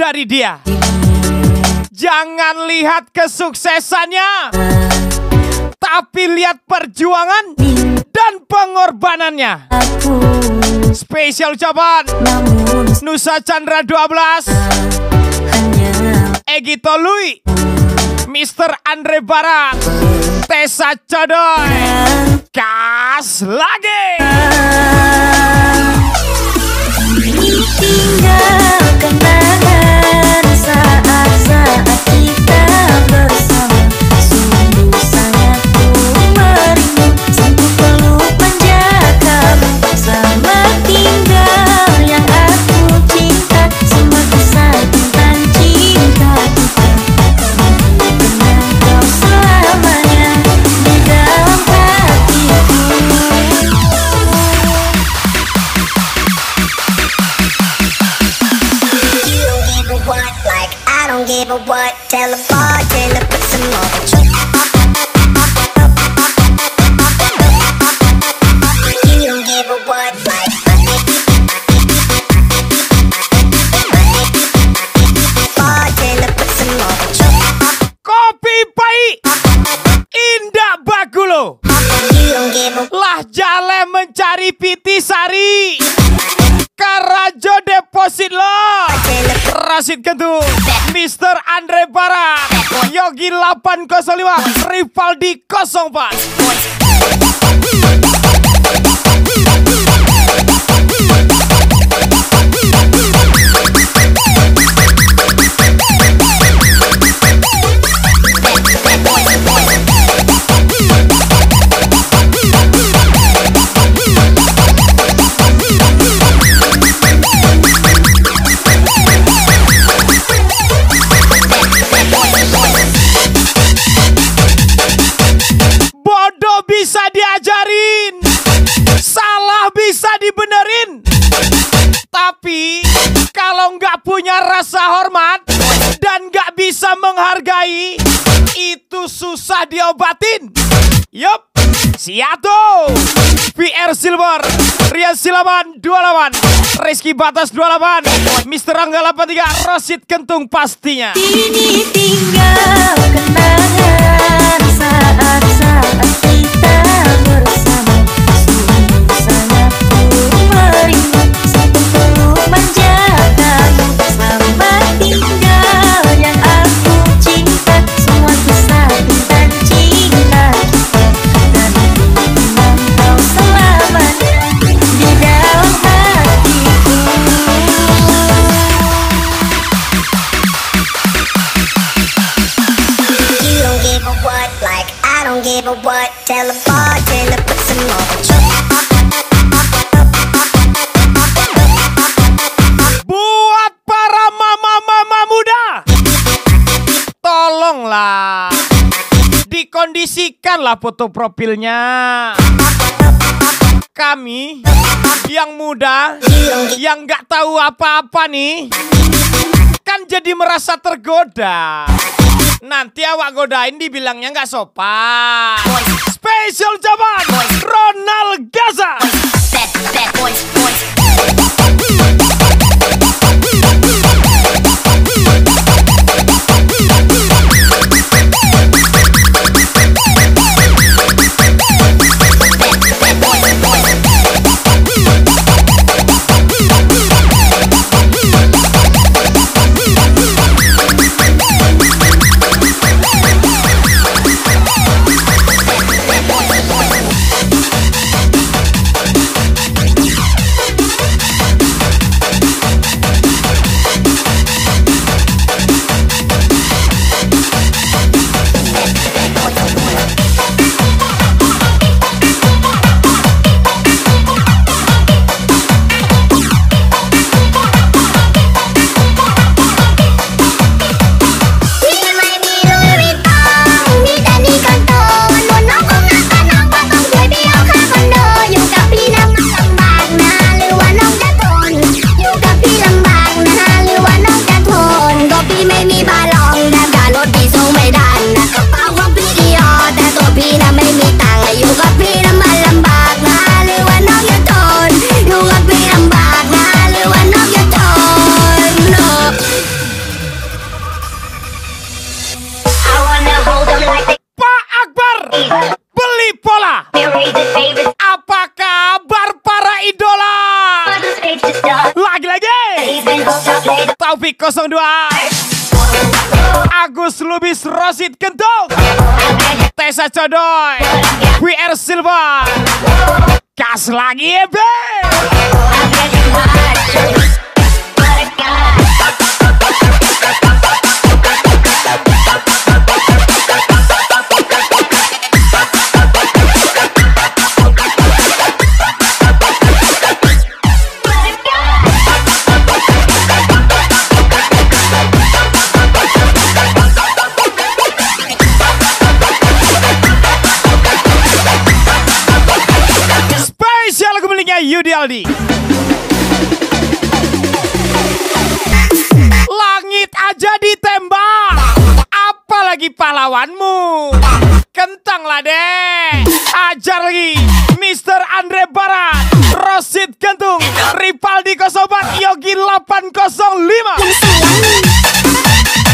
dari dia. Jangan lihat kesuksesannya, tapi lihat perjuangan dan pengorbanannya. Spesial ucapan Nusa Chandra 12 Egi Tolui Mr. Andre Barat Tessa Codoy Kas lagi Tinggalkan 0805 Rivaldi 04 nggak diobatin. Yup. Siato. PR Silver. Rian Silaman 28. Rizky Batas 28. Mister Angga 83. Rosit Kentung pastinya. Ini tinggal kenangan. lah foto profilnya. Kami yang muda, yang nggak tahu apa-apa nih, kan jadi merasa tergoda. Nanti awak godain dibilangnya nggak sopan. Special jaman Ronald Gaza. Bad, bad boys, boys. Taufik 02 Agus Lubis Rosit Kentong Tessa Codoy. WR Silva. Kas lagi ya, Yudi Aldi. Langit aja ditembak, apalagi pahlawanmu. Kentanglah deh, ajar lagi Mister Andre Barat, Rosid Gentung, Ripaldi Kosobat, Yogi 805.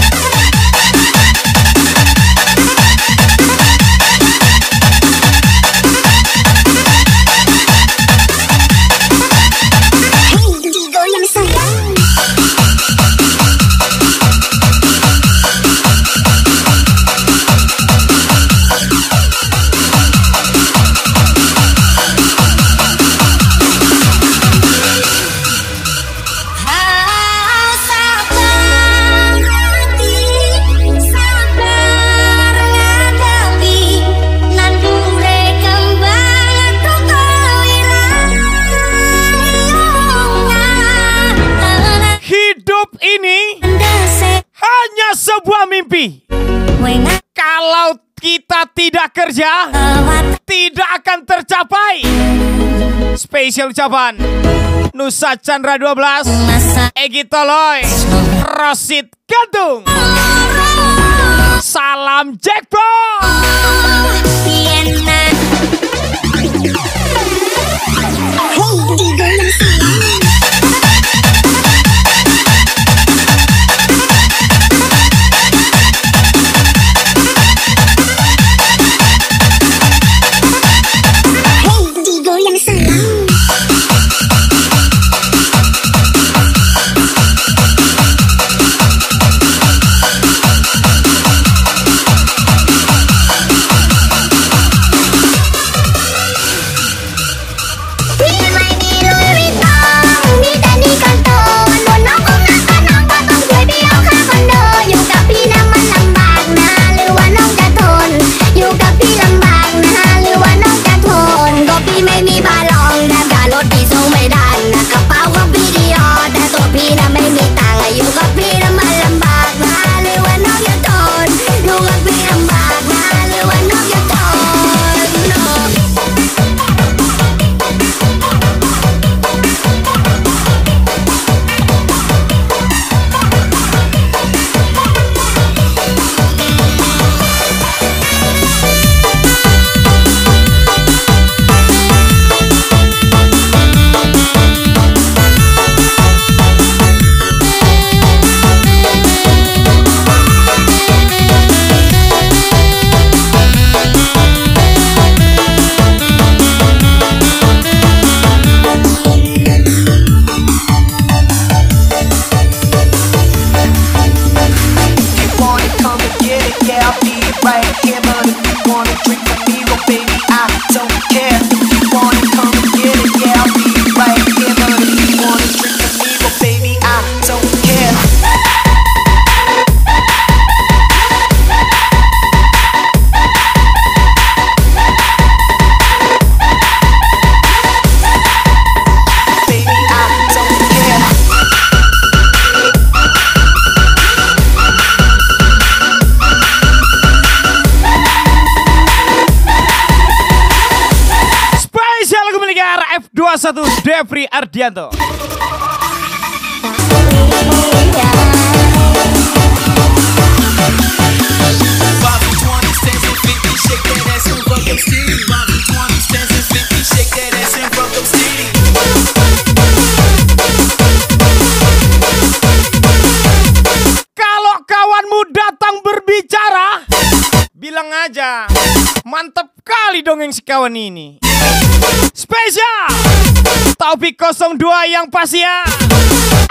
spesial ucapan. Nusa Chandra 12 Egi Toloy Rosit Gadung. Salam Jackpot! Jeffrey Ardianto. Kalau kawanmu datang berbicara, bilang aja, mantep kali dong yang si kawan ini. Taufik 02 yang pasti ya.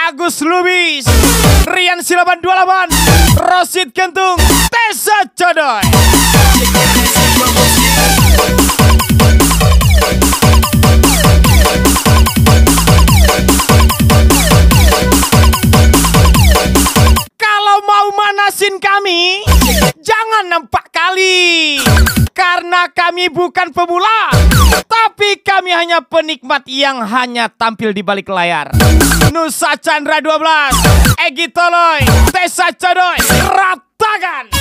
Agus Lubis Rian Silaban 28 Rosid Kentung Tessa Codoy manasin kami, jangan nampak kali. Karena kami bukan pemula, tapi kami hanya penikmat yang hanya tampil di balik layar. Nusa Chandra 12, Egi Toloy, Tessa Codoy, ratakan.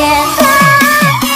Aku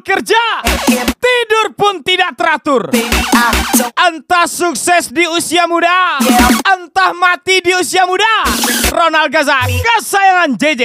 kerja, tidur pun tidak teratur. Entah sukses di usia muda, entah mati di usia muda. Ronald Gaza, kesayangan JJ.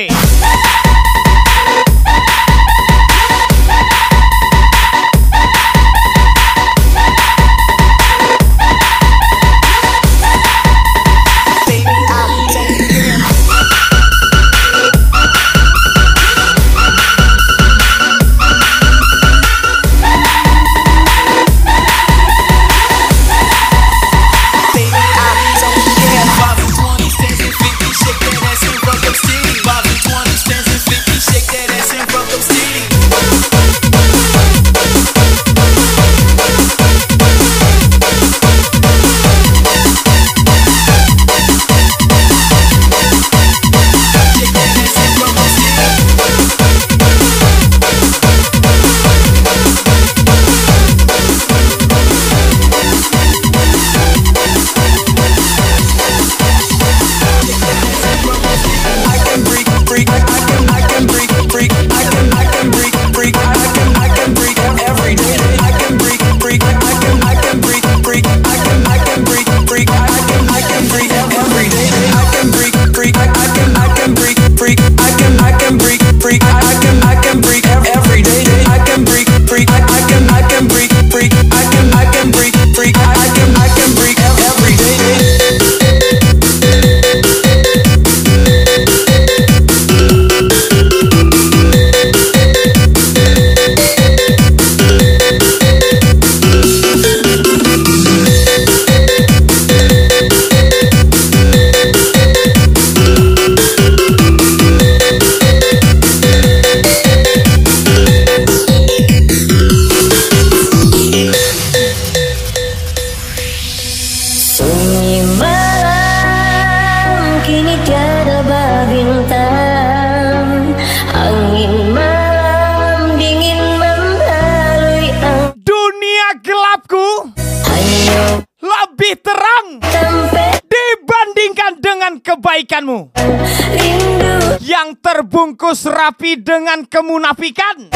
Terbungkus rapi dengan kemunafikan.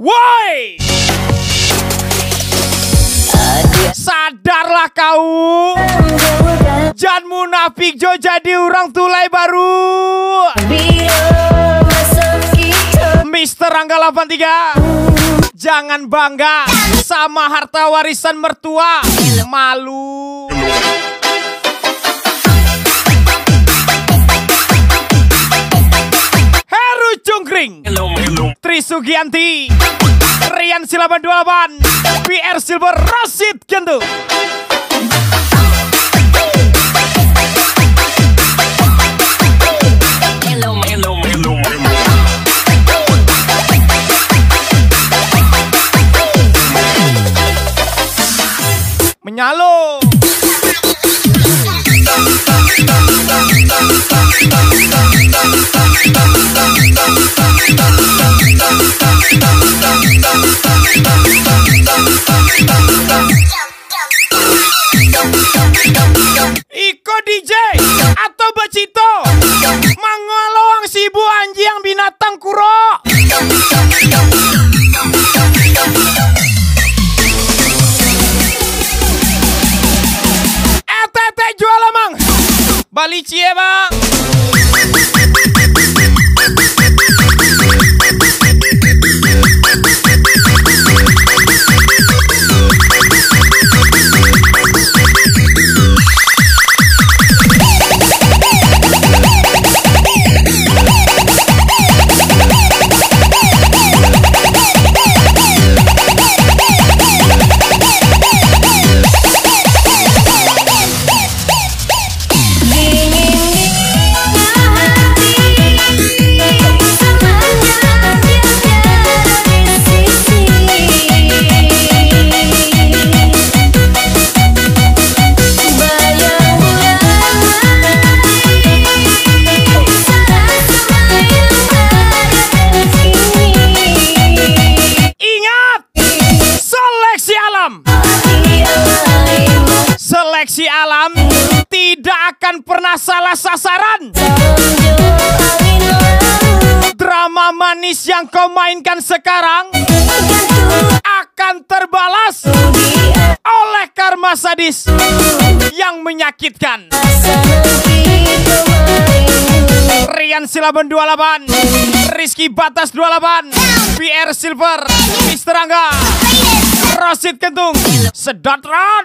Woi! Sadarlah kau Jangan munafik jo jadi orang tulai baru Mister Angga 83 Jangan bangga sama harta warisan mertua Malu Sugianti Rian Silaban 28 PR Silver Rasid Gentu Menyalo Iko DJ atau Becito. Mengolong si bu anjing binatang kuro Balichieva. Mainkan sekarang akan terbalas oleh karma sadis yang menyakitkan. Rian Silaban 28 Rizky Batas 28 PR Silver Mister Angga Rosid Kentung Sedot Ron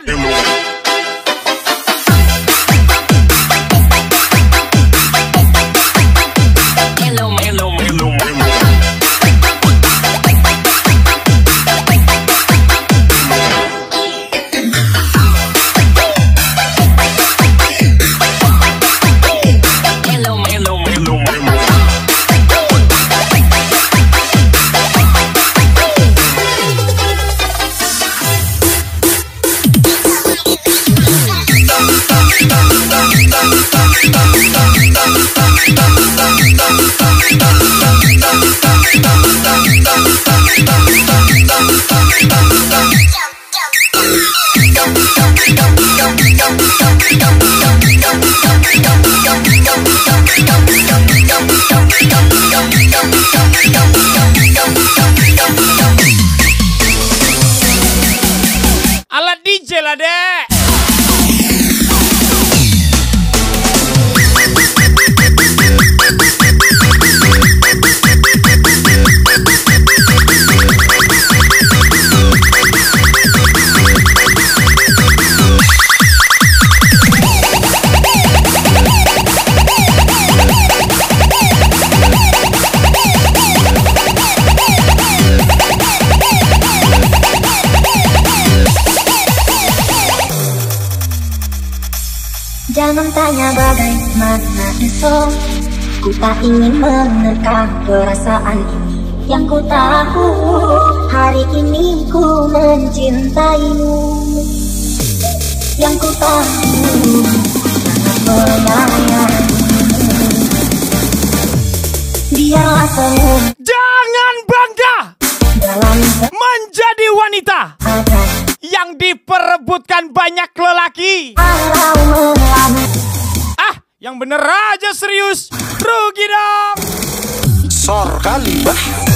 perasaan ini Yang ku tahu Hari ini ku mencintaimu Yang ku tahu Sangat menyayangimu Biarlah semua Jangan bangga dalam menjadi wanita yang diperebutkan banyak lelaki. Ah, yang bener aja serius. Rugi dong. Sor kali bah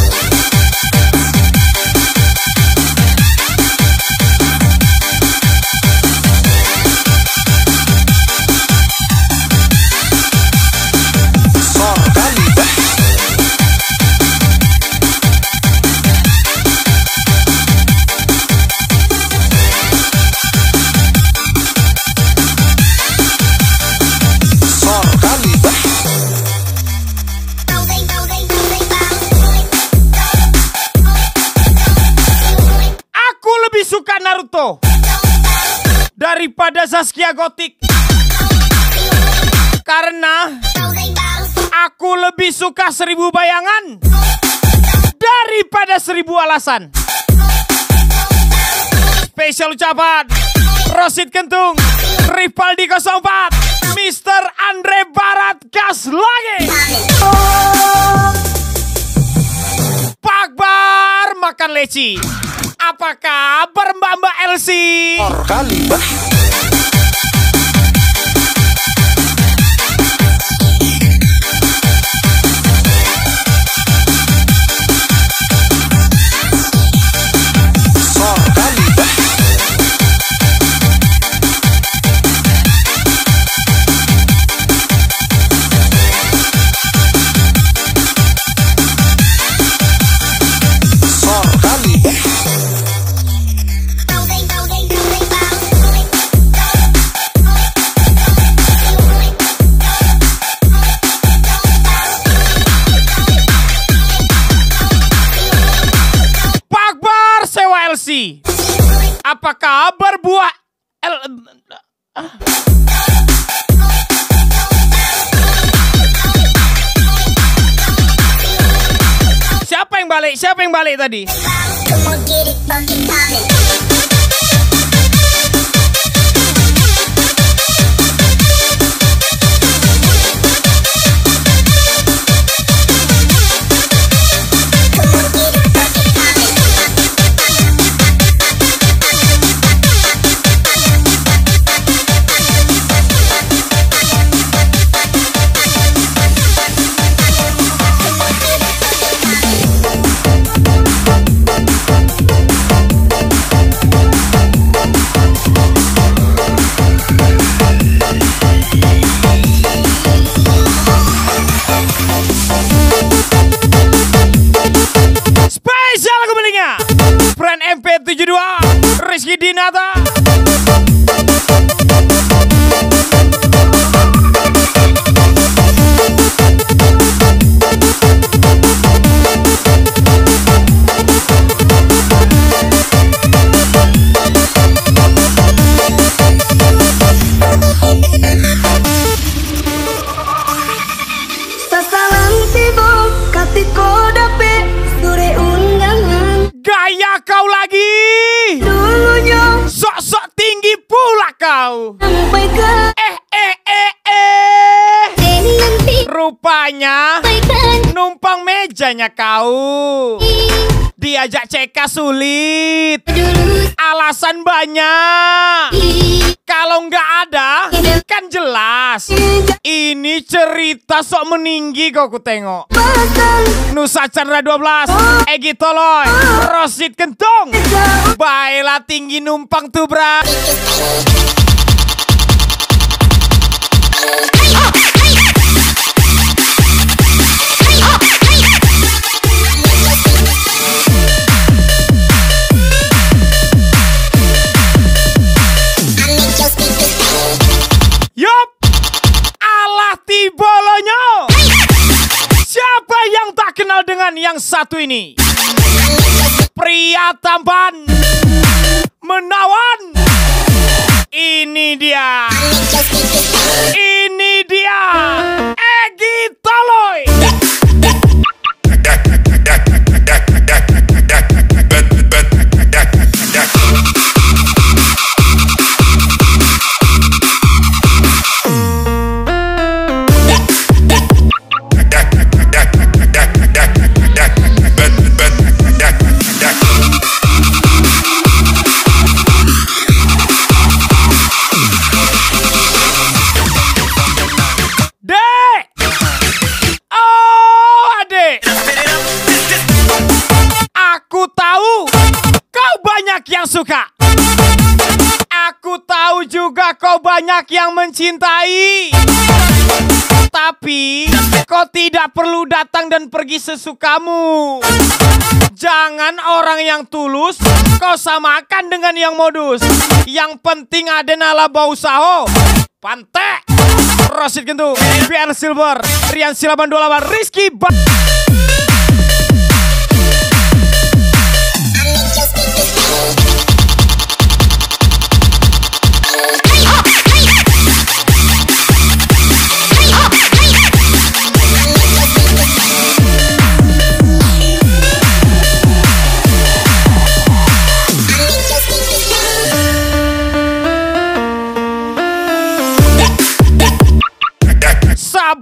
Naruto daripada Saskia Gotik. Karena aku lebih suka seribu bayangan daripada seribu alasan. Spesial ucapan Rosid Kentung Ripaldi 04 Mr. Andre Barat Gas lagi Pakbar makan leci Apa kabar mbak mbak Elsie? Sor kali bah Apa kabar buah L Siapa yang balik? Siapa yang balik tadi? Sulit. Alasan banyak. Kalau nggak ada, kan jelas. Ini cerita sok meninggi kau ku tengok. Nusa Chandra 12, Egi Toloy, Rosid Kentong. Baiklah tinggi numpang tuh, bra. Dengan yang satu ini? Pria tampan, menawan. Ini dia. Ini dia. Egi Toloy. Banyak yang mencintai. Tapi kau tidak perlu datang dan pergi sesukamu. Jangan orang yang tulus kau samakan dengan yang modus. Yang penting ada nala bau saho. Pantek. Rosid Gentu, BR Silver, Rian Silaban 28, Rizky ba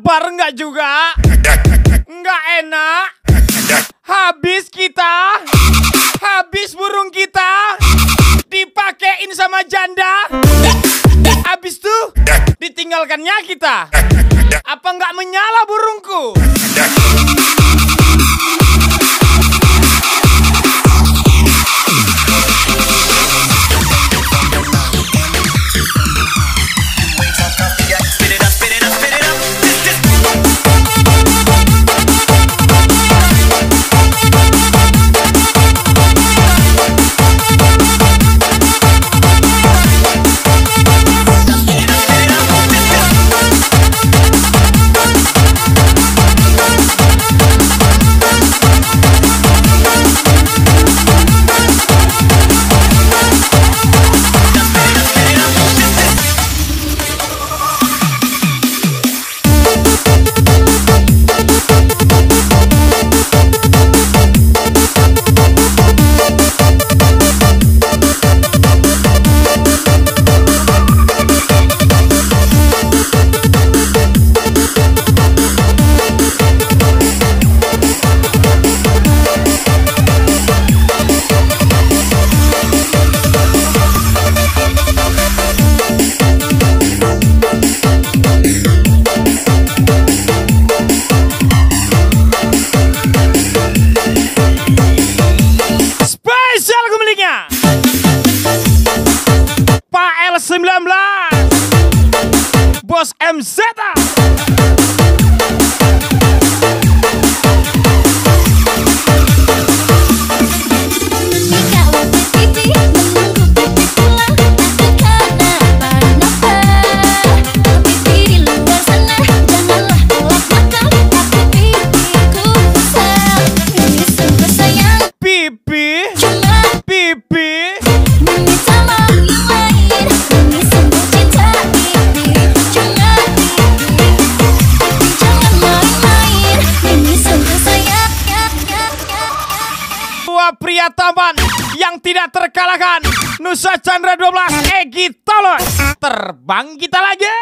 Sabar nggak juga? Nggak enak? Habis kita? Habis burung kita? Dipakein sama janda? Habis tuh ditinggalkannya kita? Apa nggak menyala burungku? Boss M7. MZ tidak terkalahkan. Nusa Chandra 12, Egi Tolos. Terbang kita lagi.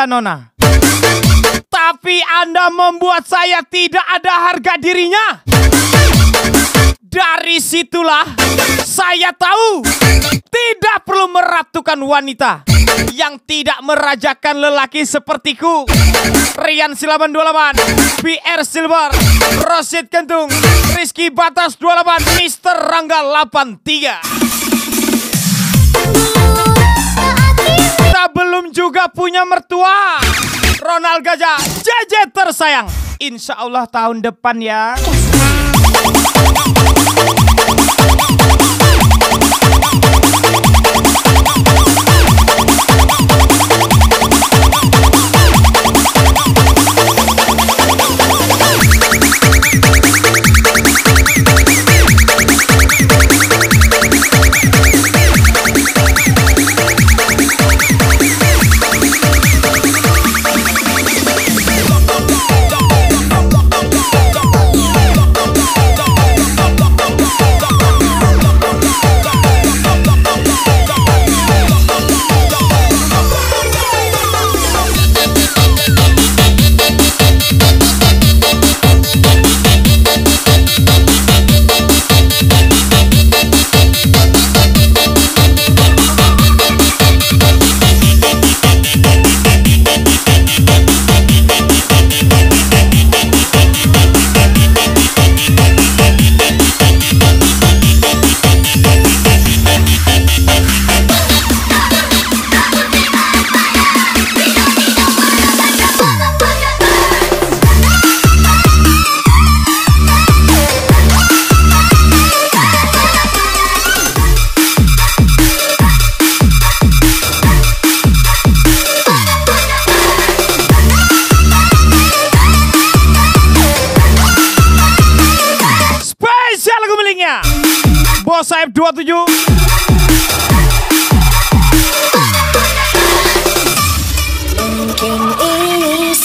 Anda, Nona. Tapi Anda membuat saya tidak ada harga dirinya. Dari situlah saya tahu tidak perlu meratukan wanita yang tidak merajakan lelaki sepertiku. Rian Silaban 28, BR Silver, Rosid Kentung, Rizky Batas 28, Mister Rangga 83. Kita belum juga punya mertua. Ronald Gajah, JJ tersayang. Insya Allah tahun depan ya.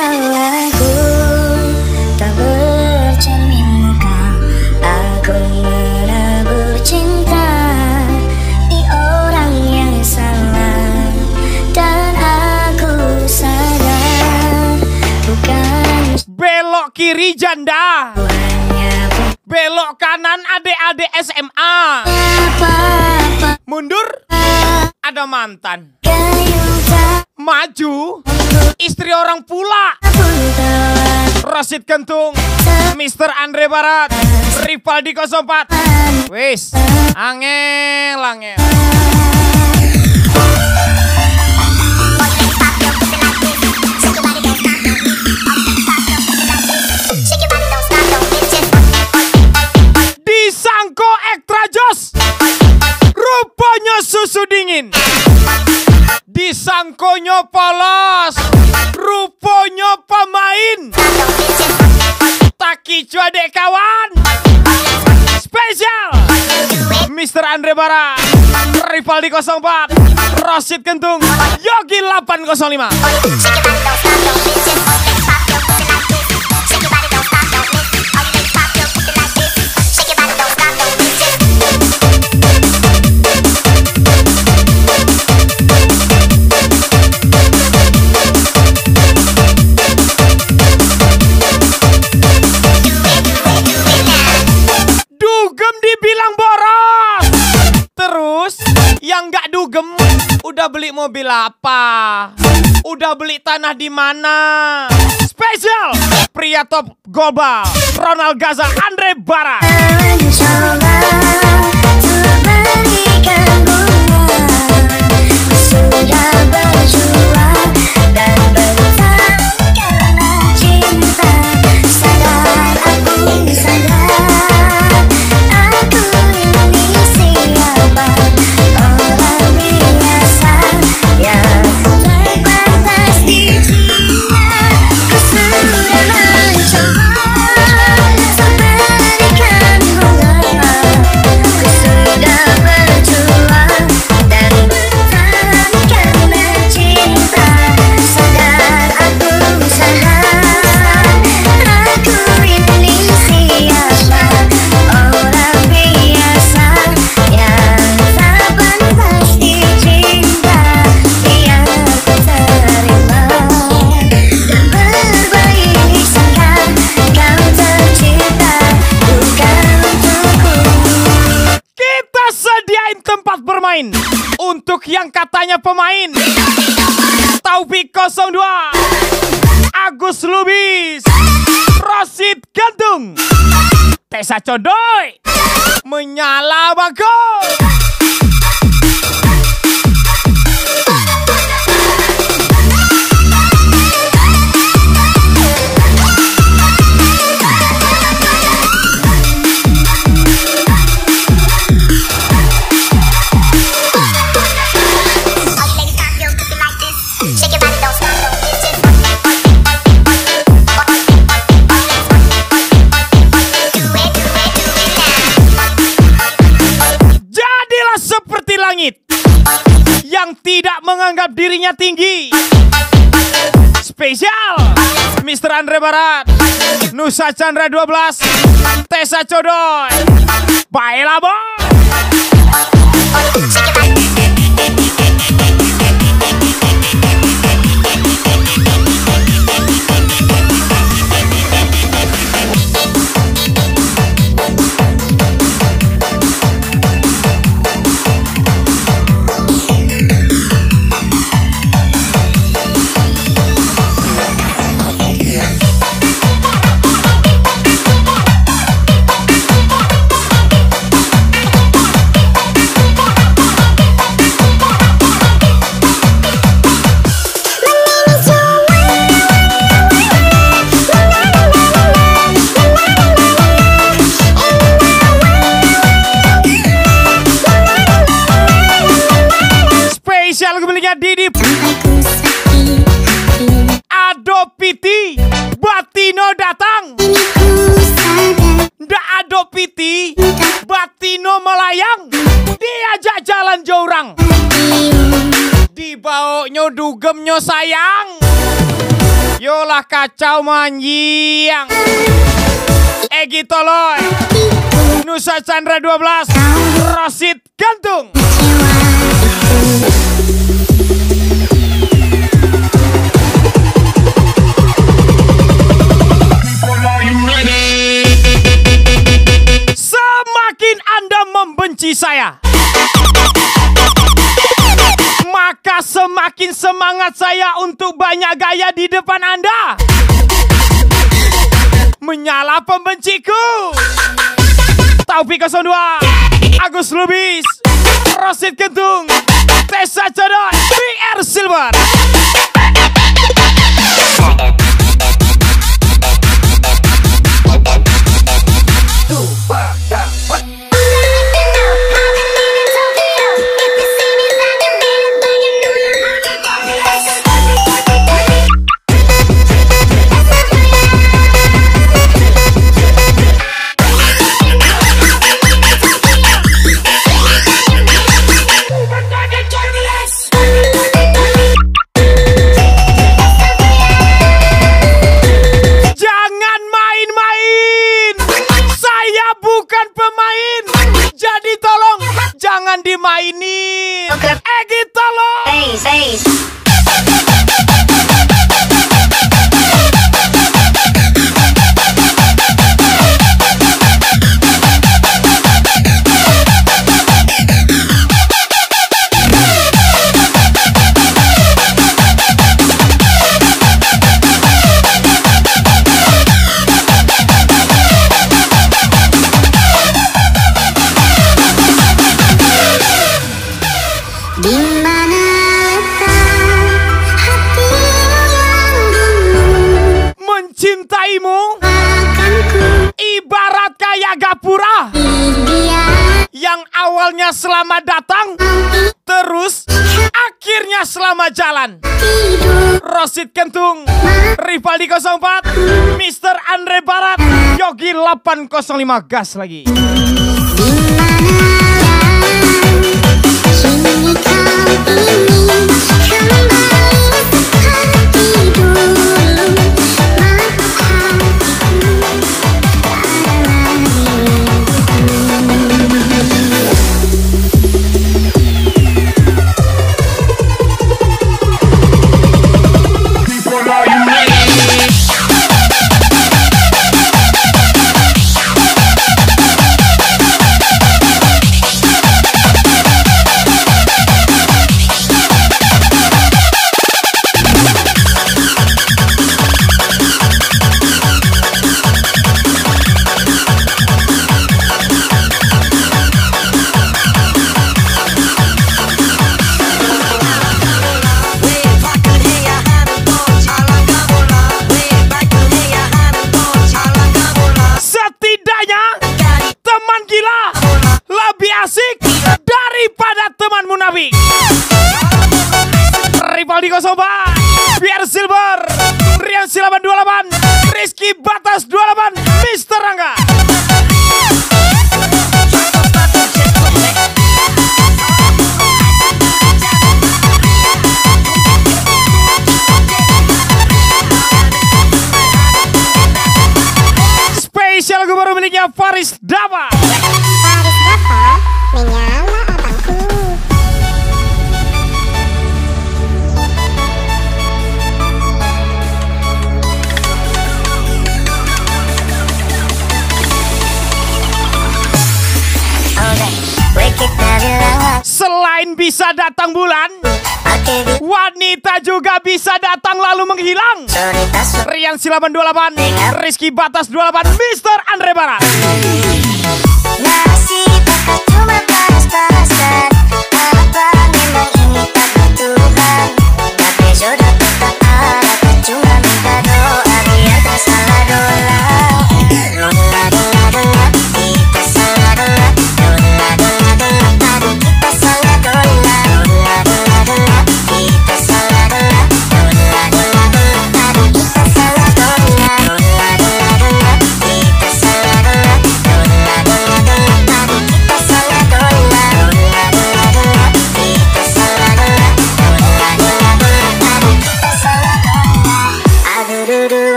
Salahku Tak bercermin muka Aku menabur cinta Di orang yang salah. Dan aku sadar Bukan Belok kiri janda. Belok kanan adik-adik SMA Mundur. Ada mantan Maju istri orang pula. Rosid Kentung Mr. Andre Barat Rivaldi 04 Wis Angel angel. Disangko Extra Jos. Rupanya susu dingin Disangkonya polos. Rupanya pemain. Taki adek kawan. Spesial. Mr. Andre Bara. Rivaldi 04 Rosid Kentung. Yogi 805 mobil apa? Udah beli tanah di mana? Spesial pria top global Ronald Gaza Andre Barat. Sudah bermain untuk yang katanya pemain. Taufik 02, Agus Lubis, Rosid Gantung, Tessa Codoy, Menyala Bagus. Langit yang tidak menganggap dirinya tinggi. Spesial Mr. Andre Barat, Nusa Chandra 12, Tessa Codoy. Baiklah, Boy. Kacau manjiang Egi Toloy Nusa Chandra 12 Rosid Gantung. Semakin Anda membenci saya semakin semangat saya untuk banyak gaya di depan Anda. Menyala pembenciku. Taufik 02 Agus Lubis. Rosid Kentung. Tessa Codot. BR Silver jangan dimainin. Eh gitu loh. Hey, hey. Sigit Kentung, Rivaldi 04, Mister Andre Barat, Yogi 805 gas lagi. Di mana, bisa datang bulan. Wanita juga bisa datang lalu menghilang. Rian Silaban 28 Rizky Batas 28 Mister Andre Barat.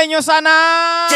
pequeño sana.